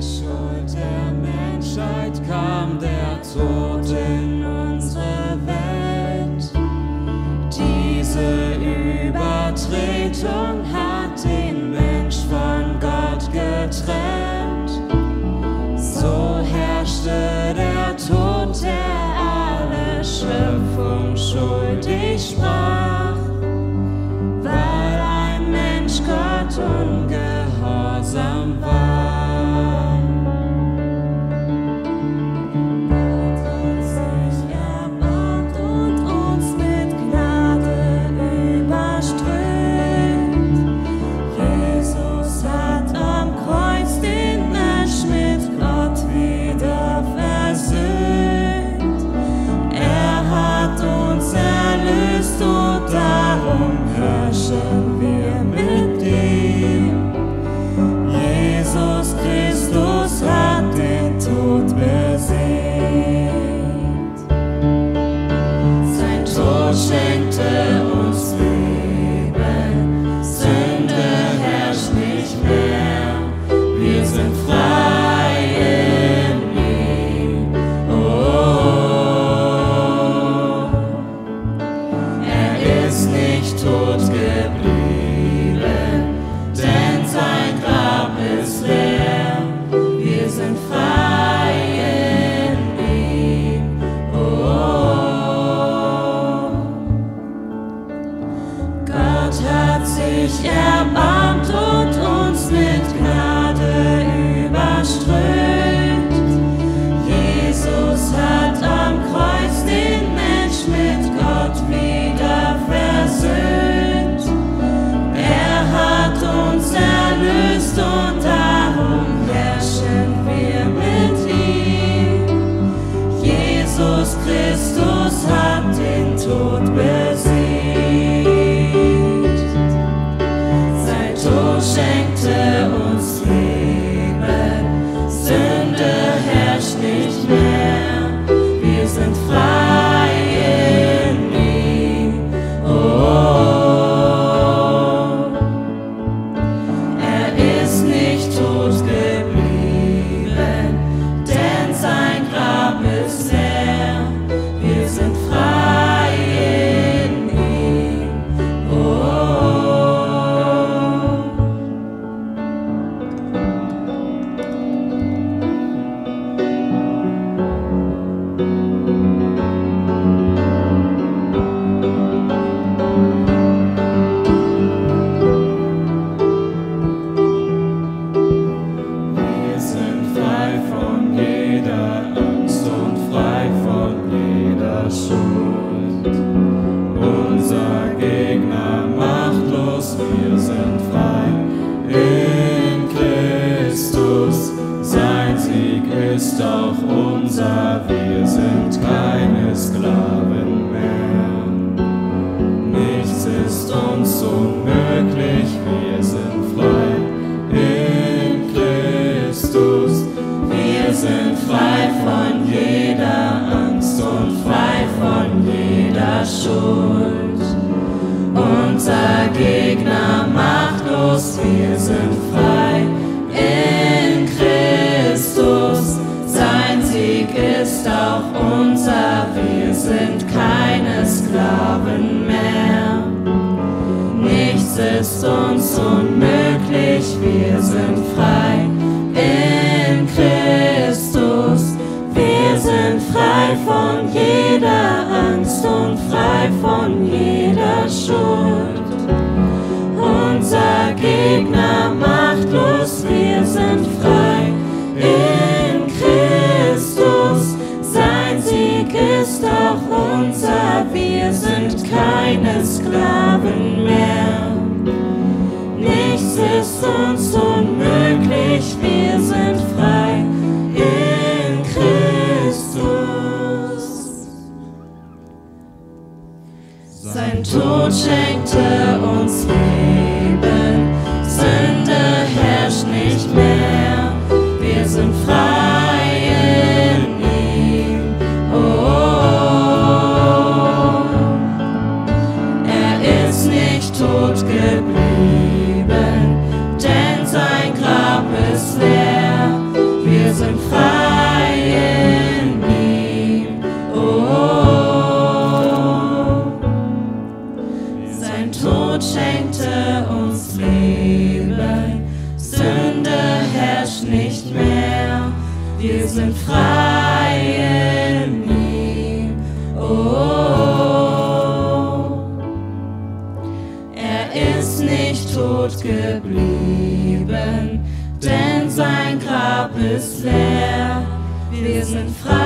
Schuld der Menschheit kam der Tod in unsere Welt. Diese Übertretung hat ist auch unser, wir sind keine Sklaven mehr. Nichts ist uns unmöglich, wir sind frei in Christus. Wir sind frei von jeder Angst und frei von jeder Schuld. ist auch unser, wir sind keine Sklaven mehr. Nichts ist uns unmöglich, wir sind frei in Christus. Wir sind frei von jeder Angst und frei von jeder Schuld. Unser Gegner machtlos, wir sind frei. sind keine Sklaven mehr. Nichts ist uns unmöglich, wir sind frei in Christus. Sein Tod schenkt Tod schenkte uns Leben. Sünde herrscht nicht mehr. Wir sind frei in ihm. Oh. Er ist nicht tot geblieben, denn sein Grab ist leer. Wir sind frei.